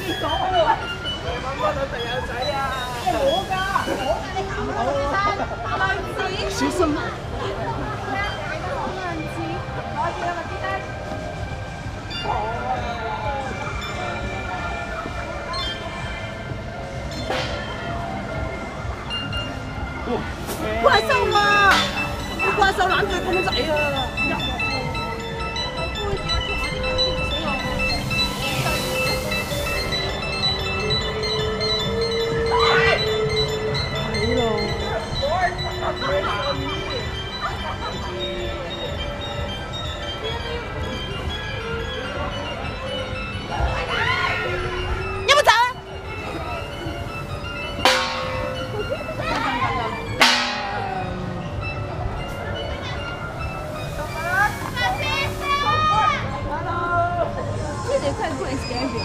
跌咗啊！我揾翻仔啊！我噶，我噶，你搞乜嘢啊？亮子，小心！怪兽嘛，怪兽揽住公仔啊！快快学习。